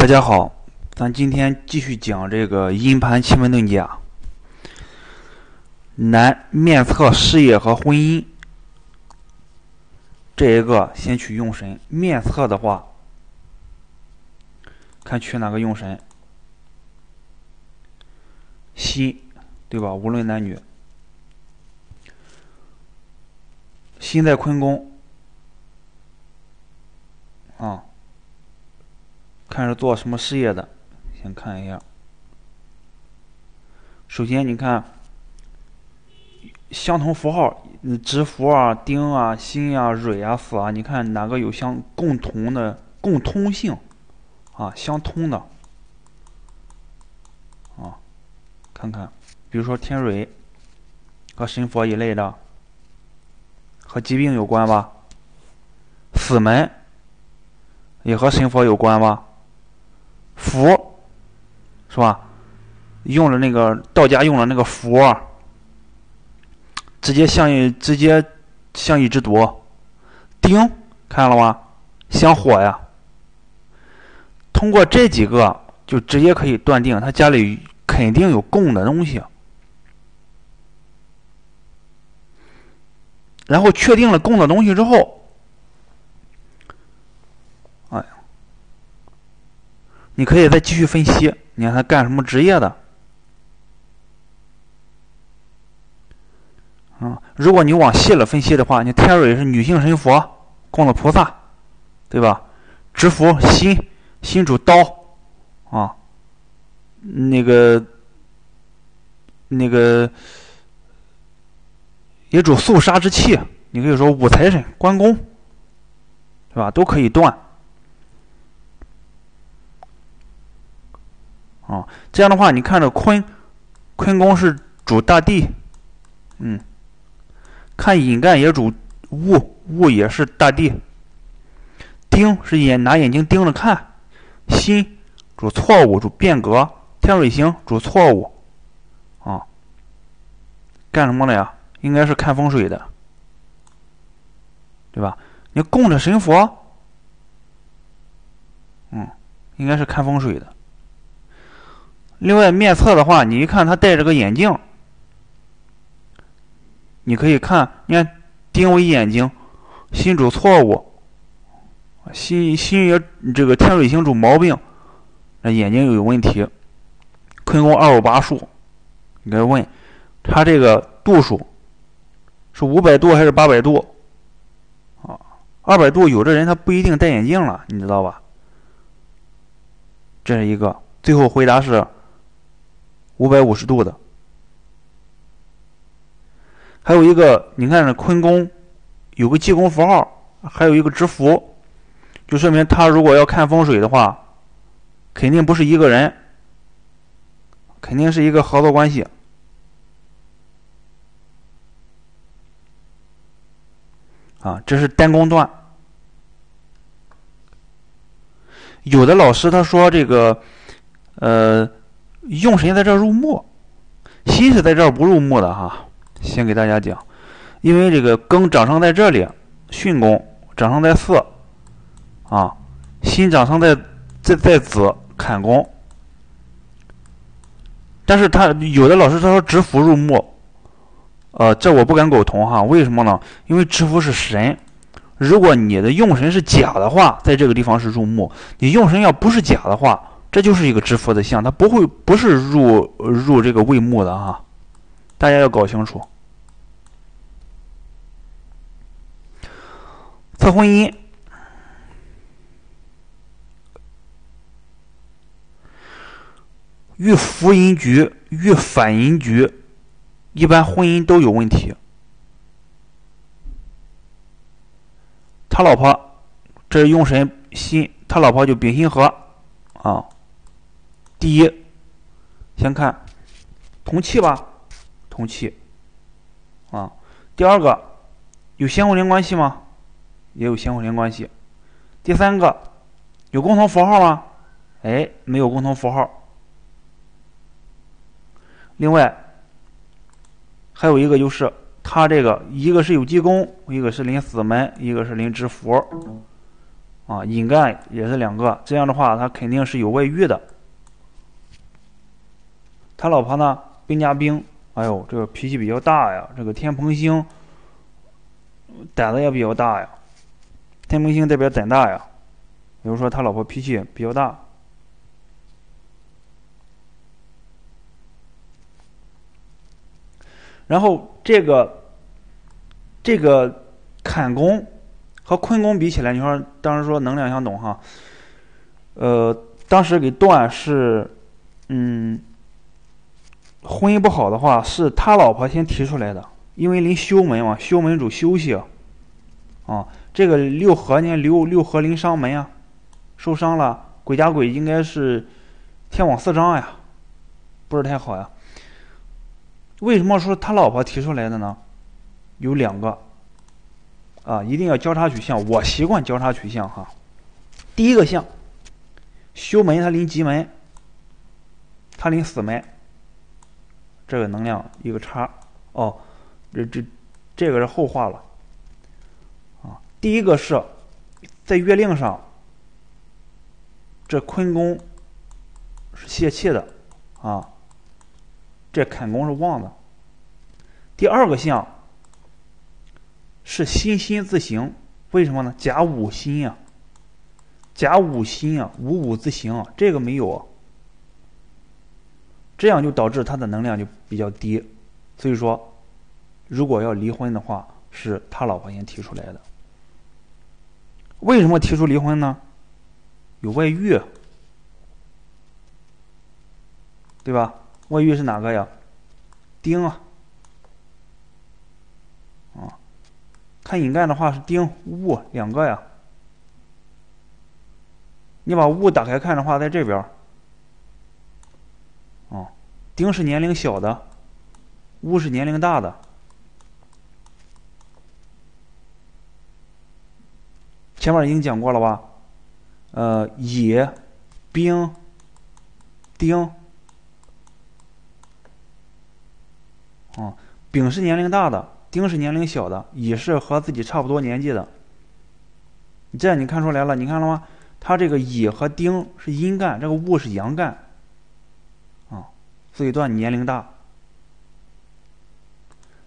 大家好，咱今天继续讲这个阴盘奇门遁甲。男面测事业和婚姻，这一个先取用神。面测的话，看取哪个用神，心，对吧？无论男女，心在坤宫，啊。看是做什么事业的，先看一下。首先，你看相同符号，支符啊、丁啊、辛啊、蕊啊、死啊，你看哪个有相共同的共通性啊？相通的啊？看看，比如说天蕊和神佛一类的，和疾病有关吧？死门也和神佛有关吧？符，是吧？用了那个道家用了那个符，直接像一直接像一只毒。丁，看了吗？像火呀。通过这几个，就直接可以断定他家里肯定有供的东西。然后确定了供的东西之后。你可以再继续分析，你看他干什么职业的？啊，如果你往细了分析的话，你天蕊是女性神佛，供的菩萨，对吧？执符心，心主刀，啊，那个那个也主肃杀之气，你可以说五财神关公，对吧？都可以断。啊，这样的话，你看着坤，坤宫是主大地，嗯，看引干也主物，物也是大地。丁是眼拿眼睛盯着看，心主错误，主变革。天水星主错误，啊，干什么的呀？应该是看风水的，对吧？你供着神佛，嗯，应该是看风水的。另外，面测的话，你一看他戴着个眼镜，你可以看，你看丁为眼睛，心主错误，心心也这个天水星主毛病，那眼睛有问题。坤宫二五八数，你该问他这个度数是五百度还是八百度？啊，二百度有的人他不一定戴眼镜了，你知道吧？这是一个，最后回答是。五百五十度的，还有一个，你看这坤宫有个济公符号，还有一个直符，就说明他如果要看风水的话，肯定不是一个人，肯定是一个合作关系。啊，这是单宫断。有的老师他说这个，呃。用神在这入木，心是在这不入木的哈。先给大家讲，因为这个庚长生在这里，巽宫长生在巳，啊，心长生在在在子坎宫。但是他有的老师他说直符入木，呃，这我不敢苟同哈。为什么呢？因为直符是神，如果你的用神是假的话，在这个地方是入木；你用神要不是假的话。这就是一个支付的象，它不会不是入入这个未木的哈，大家要搞清楚。测婚姻，遇福银局、遇反银局，一般婚姻都有问题。他老婆这是用神心，他老婆就丙辛合啊。第一，先看同气吧，同气啊。第二个，有相互连关系吗？也有相互连关系。第三个，有共同符号吗？哎，没有共同符号。另外，还有一个就是，它这个一个是有济公，一个是临死门，一个是临支符，啊，引干也是两个，这样的话他肯定是有外遇的。他老婆呢，兵家兵，哎呦，这个脾气比较大呀。这个天蓬星胆子也比较大呀。天蓬星代表胆大呀，比如说他老婆脾气比较大。然后这个这个坎宫和坤宫比起来，你说当时说能量相等哈，呃，当时给断是嗯，婚姻不好的话，是他老婆先提出来的，因为临休门嘛，休门主休息啊，这个六合呢，六六合临伤门啊，受伤了，鬼加鬼应该是天网四张呀，不是太好呀。为什么说他老婆提出来的呢？有两个，啊，一定要交叉取向。我习惯交叉取向哈。第一个相，修门他临吉门，他临死门，这个能量一个叉。哦，这这这个是后话了。啊，第一个是在月令上，这坤宫是泄气的，啊。这坎宫是旺的。第二个象是心心自行，为什么呢？甲午辛呀，甲午辛啊，五五自行，这个没有，这样就导致他的能量就比较低。所以说，如果要离婚的话，是他老婆先提出来的。为什么提出离婚呢？有外遇，对吧？外遇是哪个呀？丁啊，啊，看引干的话是丁戊两个呀。你把戊打开看的话，在这边，丁是年龄小的，戊是年龄大的。前面已经讲过了吧？呃，乙、丙、丁。啊，丙是年龄大的，丁是年龄小的，乙是和自己差不多年纪的。这样你看出来了，你看了吗？他这个乙和丁是阴干，这个戊是阳干，所以断年龄大。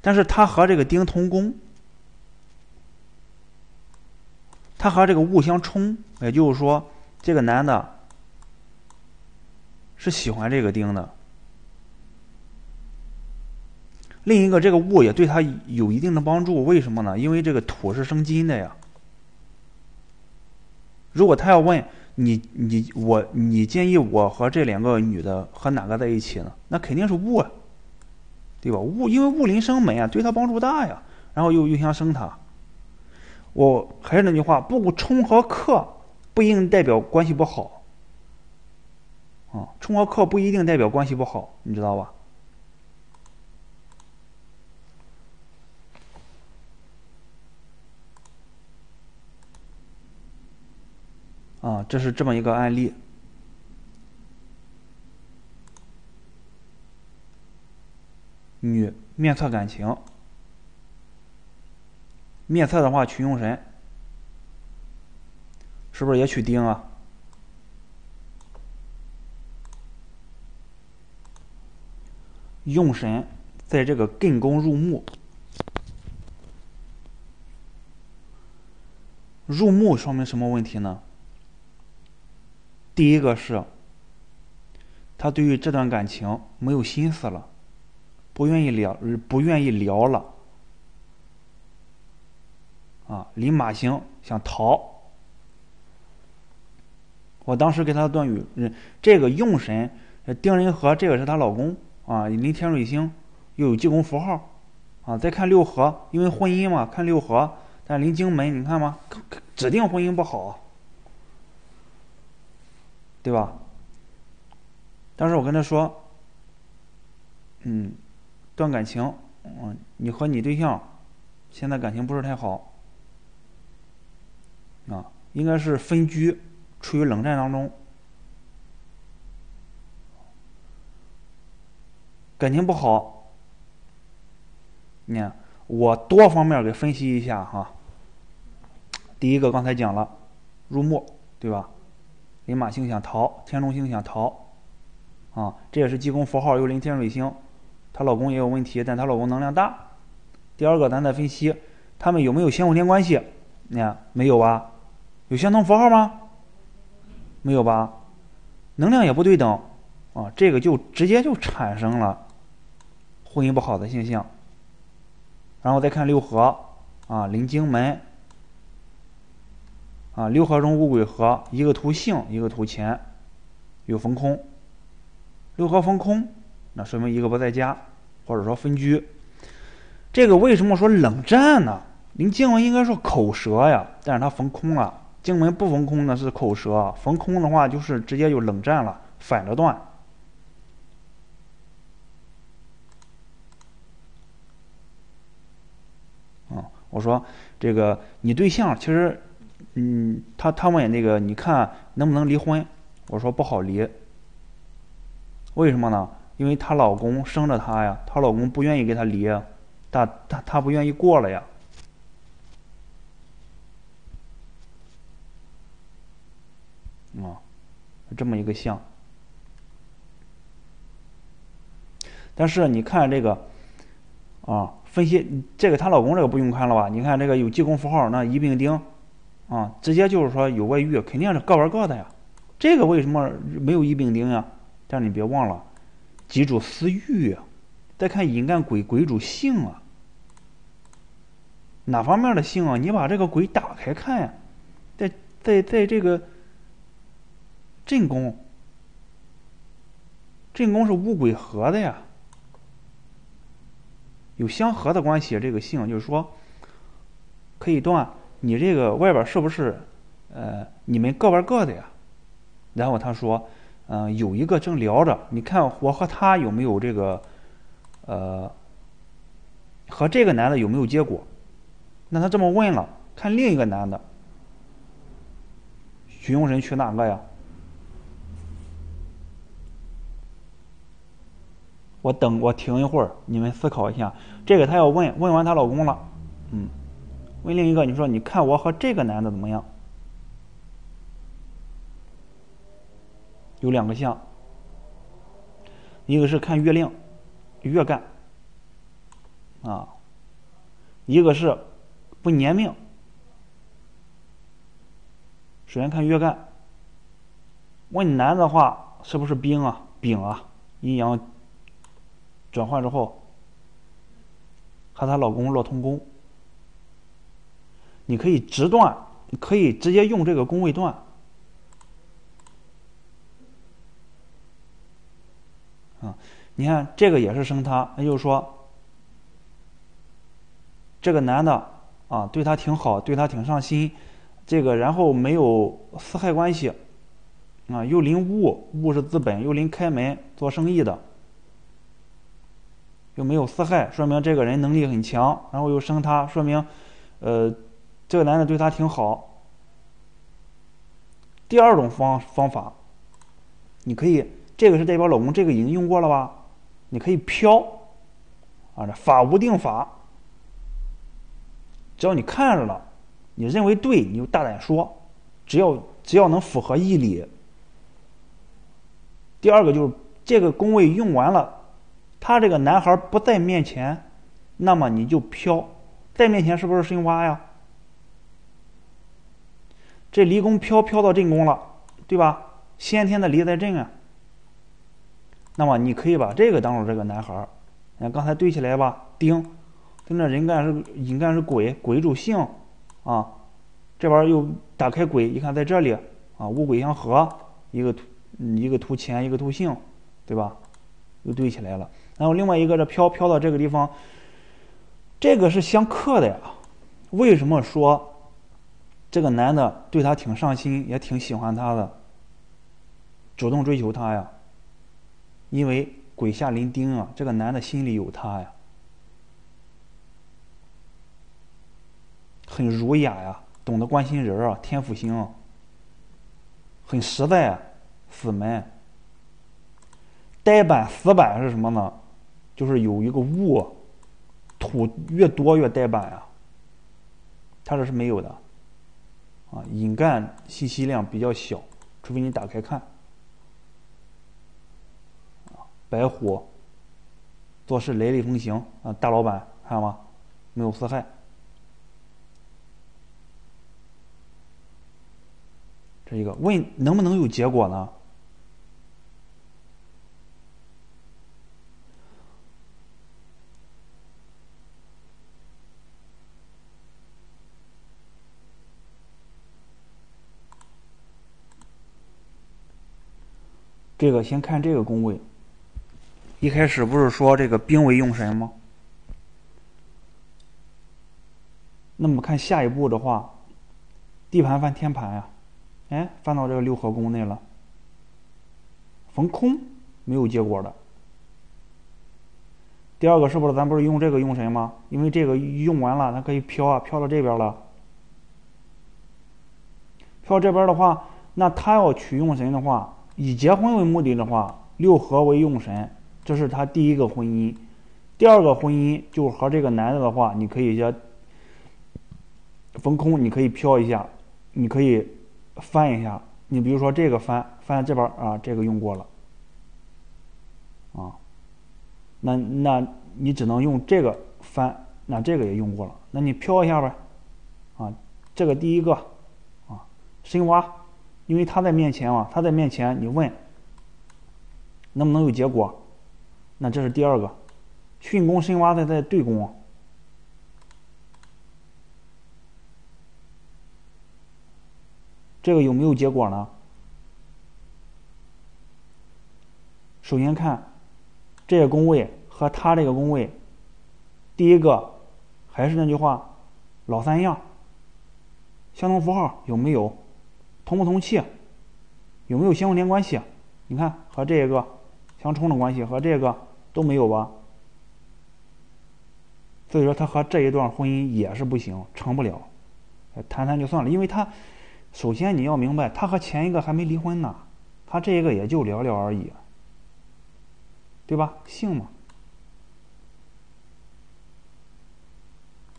但是他和这个丁同宫，他和这个戊相冲，也就是说，这个男的是喜欢这个丁的。另一个，这个戊也对他有一定的帮助，为什么呢？因为这个土是生金的呀。如果他要问你，你我，你建议我和这两个女的和哪个在一起呢？那肯定是戊，对吧？戊因为戊临生门啊，对他帮助大呀。然后又又想生他，我还是那句话，不冲和克不一定代表关系不好。啊，冲和克不一定代表关系不好，你知道吧？啊，这是这么一个案例。女面测感情，面测的话取用神，是不是也取丁啊？用神在这个艮宫入木，入木说明什么问题呢？第一个是，他对于这段感情没有心思了，不愿意聊，不愿意聊了，啊，临马星想逃。我当时给他的断语，这个用神丁仁和，这个是她老公啊，临天瑞星又有济公符号，啊，再看六合，因为婚姻嘛，看六合，但临荆门，你看吗？指定婚姻不好。对吧？当时我跟他说：“嗯，断感情，嗯，你和你对象现在感情不是太好，啊，应该是分居，处于冷战当中，感情不好。你看，我多方面给分析一下哈。第一个刚才讲了，入墓，对吧？临马星想逃，天龙星想逃，啊，这也是济公符号，又临天水星，她老公也有问题，但她老公能量大。第二个，咱再分析，他们有没有先后天关系？你看没有吧？有相同符号吗？没有吧？能量也不对等，啊，这个就直接就产生了婚姻不好的现象。然后再看六合，啊，临经门，啊，六合中五鬼合，一个图性，一个图钱，有逢空。六合逢空，那说明一个不在家，或者说分居。这个为什么说冷战呢？您经文应该说口舌呀，但是它逢空了。经文不逢空呢是口舌，逢空的话就是直接就冷战了，反着断。啊，我说这个你对象其实，嗯，他他问那个你看能不能离婚？我说不好离。为什么呢？因为她老公生着她呀，她老公不愿意跟她离，她她她不愿意过了呀。啊，这么一个象。但是你看这个，啊，分析这个她老公这个不用看了吧？你看这个有济公符号，那一并丁，啊，直接就是说有外遇，肯定是各玩各的呀。这个为什么没有一并丁呀？但你别忘了，己主私欲啊。再看阴干鬼，鬼主性啊。哪方面的性啊？你把这个鬼打开看呀，在在在这个。震宫，震宫是五鬼合的呀，有相合的关系。这个性就是说，可以断你这个外边是不是呃你们各玩各的呀？然后他说，嗯，有一个正聊着，你看我和他有没有这个呃和这个男的有没有结果？那他这么问了，看另一个男的，许用神娶哪个呀？我等我停一会儿，你们思考一下。这个她要问问完她老公了，嗯，问另一个，你说你看我和这个男的怎么样？有两个像，一个是看月令，月干，啊，一个是不年命。首先看月干，问男的话是不是冰啊？丙啊，阴阳。转换之后，和她老公落同宫，你可以直断，可以直接用这个宫位断。啊，你看这个也是生他，那就是说，这个男的啊，对她挺好，对她挺上心，这个然后没有私害关系，啊，又临物，物是资本，又临开门做生意的。又没有私害，说明这个人能力很强，然后又生他，说明，呃，这个男的对他挺好。第二种方方法，你可以，这个是代表老公，这个已经用过了吧？你可以飘，啊，法无定法，只要你看着了，你认为对，你就大胆说，只要只要能符合义理。第二个就是这个宫位用完了。他这个男孩不在面前，那么你就飘，在面前是不是深挖呀？这离宫飘飘到正宫了，对吧？先天的离在震啊。那么你可以把这个当做这个男孩你看刚才对起来吧，丁，跟这人干是阴干是鬼，鬼主性啊。这边又打开鬼，一看在这里啊，五鬼相合，一个一个图钱，一个图性，对吧？又对起来了。然后另外一个这飘飘到这个地方，这个是相克的呀。为什么说这个男的对她挺上心，也挺喜欢她的，主动追求她呀？因为鬼下临丁啊，这个男的心里有她呀，很儒雅呀，懂得关心人啊，天府星，很实在啊，死门。呆板死板是什么呢？就是有一个物，土越多越呆板呀。他这是没有的，啊，引干信息量比较小，除非你打开看。白虎做事雷厉风行啊，大老板看到吗？没有四害。这一个问能不能有结果呢？这个先看这个宫位。一开始不是说这个兵为用神吗？那么看下一步的话，地盘翻天盘呀，哎，翻到这个六合宫内了，逢空没有结果的。第二个是不是咱不是用这个用神吗？因为这个用完了，它可以飘啊，飘到这边了。飘这边的话，那他要取用神的话，以结婚为目的的话，六合为用神。这是他第一个婚姻，第二个婚姻就和这个男的的话，你可以叫逢空，你可以飘一下，你可以翻一下。你比如说这个翻翻这边啊，这个用过了。啊，那那你只能用这个翻，那这个也用过了，那你飘一下呗。啊，这个第一个。啊深挖，因为他在面前嘛，他在面前，你问能不能有结果？那这是第二个，巽宫深挖在在对宫，这个有没有结果呢？首先看这个宫位和他这个宫位，第一个还是那句话，老三样，相同符号有没有？同不同气？有没有相互连关系？你看和这个相冲的关系和这个。都没有吧，所以说他和这一段婚姻也是不行，成不了，谈谈就算了。因为他首先你要明白，他和前一个还没离婚呢，他这一个也就聊聊而已，对吧？性嘛，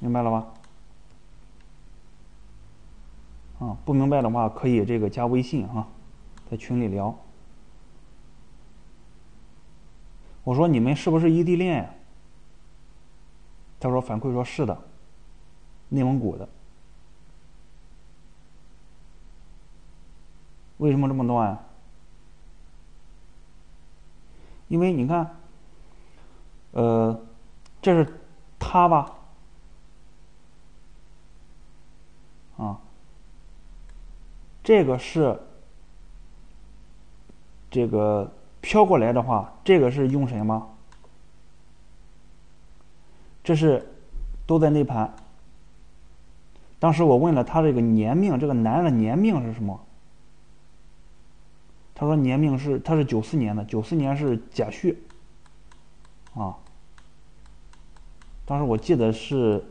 明白了吧？啊，不明白的话可以这个加微信哈，在群里聊。我说你们是不是异地恋呀？他说反馈说是的，内蒙古的。为什么这么乱？因为你看，呃，这是他吧？啊，这个是这个。飘过来的话，这个是用神吗？这是都在内盘。当时我问了他这个年命，这个男的年命是什么？他说年命是他是九四年的，九四年是甲戌。啊，当时我记得是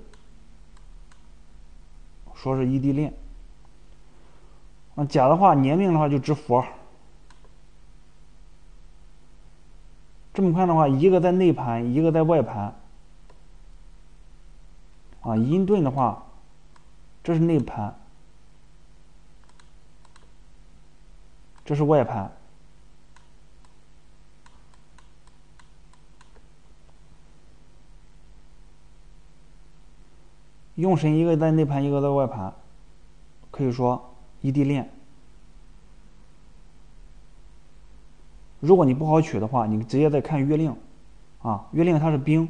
说是异地恋。那甲的话，年命的话就知佛。这么看的话，一个在内盘，一个在外盘。啊，阴遁的话，这是内盘，这是外盘。用神一个在内盘，一个在外盘，可以说异地恋。如果你不好取的话，你直接再看月令，啊，月令它是兵，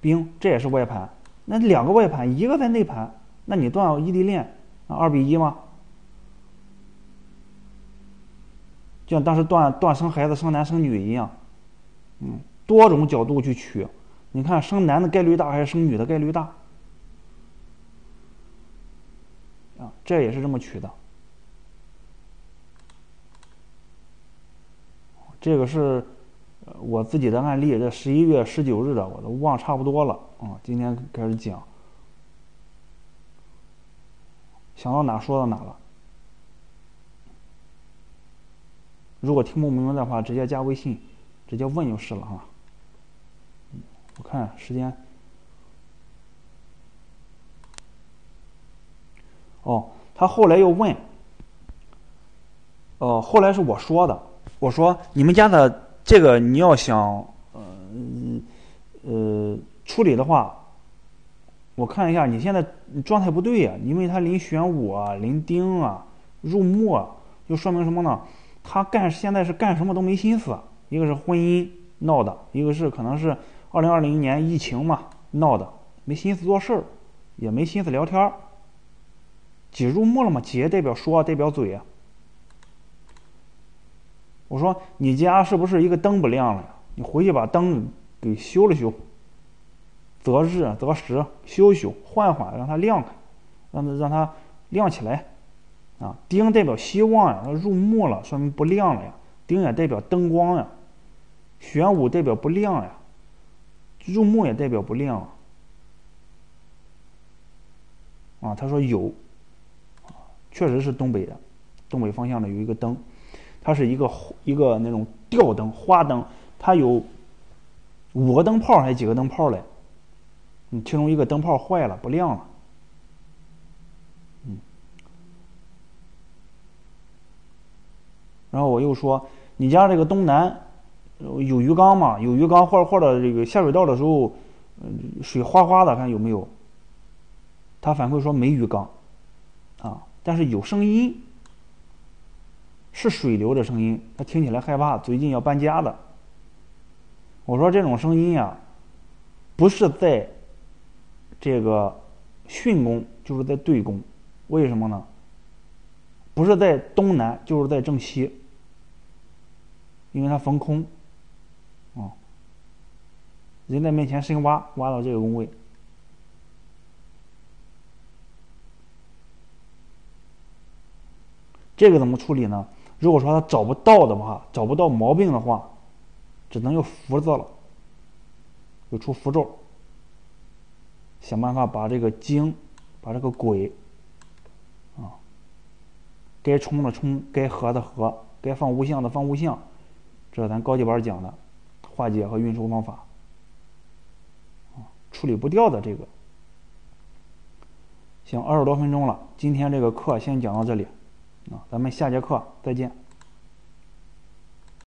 兵这也是外盘，那两个外盘，一个在内盘，那你断异地恋，那，二比一吗？就像当时断断生孩子生男生女一样，嗯，多种角度去取，你看生男的概率大还是生女的概率大？啊，这也是这么取的。这个是我自己的案例，这十一月十九日的，我都忘差不多了啊。今天开始讲，想到哪说到哪了。如果听不明白的话，直接加微信，直接问就是了哈。我看时间。哦，他后来又问，呃，后来是我说的，我说你们家的这个你要想，呃，呃，处理的话，我看一下你现在状态不对呀，因为他临玄武啊，临丁啊，入木，啊，就说明什么呢？他干现在是干什么都没心思，一个是婚姻闹的，一个是可能是二零二零年疫情嘛闹的，没心思做事儿，也没心思聊天儿。己入木了嘛？己代表说，代表嘴啊。我说你家是不是一个灯不亮了呀？你回去把灯给修了修，择日择时修修，换换，让它亮开，让它让它亮起来。啊，丁代表希望呀，入木了，说明不亮了呀。丁也代表灯光呀，玄武代表不亮呀，入木也代表不亮啊。啊，他说有。确实是东北的，东北方向的有一个灯，它是一个一个那种吊灯花灯，它有五个灯泡还是几个灯泡嘞？嗯，其中一个灯泡坏了不亮了。嗯，然后我又说，你家这个东南有鱼缸吗？有鱼缸或者或者这个下水道的时候，水哗哗的，看有没有？他反馈说没鱼缸，啊。但是有声音，是水流的声音，他听起来害怕，最近要搬家的。我说这种声音呀，不是在这个巽宫，就是在兑宫，为什么呢？不是在东南，就是在正西，因为它逢空，啊，人在面前深挖，挖到这个宫位。这个怎么处理呢？如果说他找不到的话，找不到毛病的话，只能用符字了，就出符咒，想办法把这个精，把这个鬼，啊，该冲的冲，该合的合，该放无相的放无相，这是咱高级班讲的化解和运输方法，啊，处理不掉的这个。行，二十多分钟了，今天这个课先讲到这里。啊，咱们下节课再见。